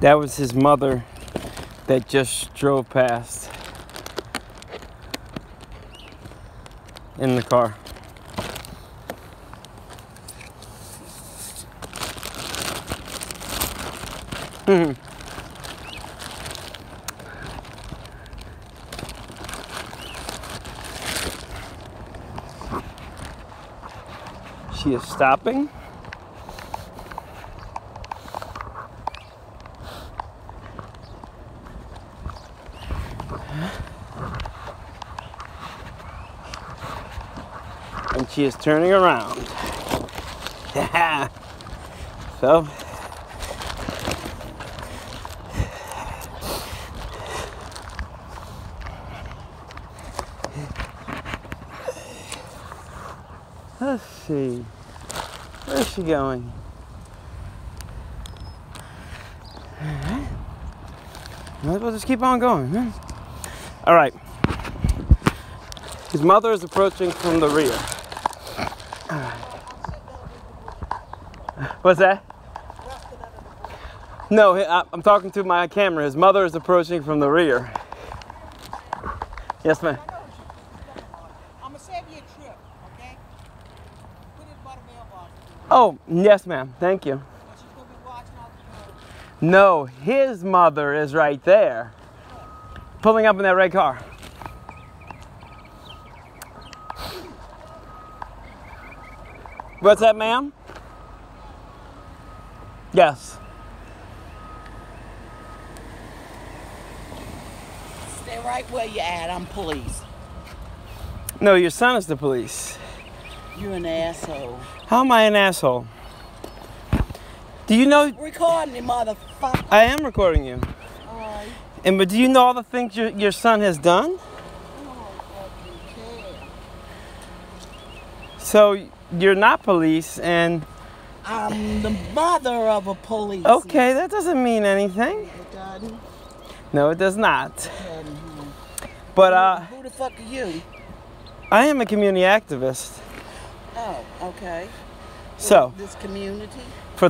That was his mother that just drove past in the car. She is stopping. And she is turning around. so, let's see. Where's she going? Might as well just keep on going. Huh? All right. His mother is approaching from the rear. What's that? No, I- I'm talking to my camera. His mother is approaching from the rear. Yes, ma'am. I'm gonna save you a trip, okay? Put it by the mailbox. Oh, yes, ma'am. Thank you. But she's gonna be watching out the door. No, his mother is right there, pulling up in that red car. What's that, ma'am? Yes. Stay right where you at. I'm police. No, your son is the police. You're an asshole. How am I an asshole? Do you know Recording me, motherfucker. I am recording you? And but do you know all the things your, your son has done? So you're not police, and I'm the mother of a police. okay, that doesn't mean anything. It doesn't. No, it does not. But uh, Who the fuck are you? I am a community activist. Oh, okay. So This community?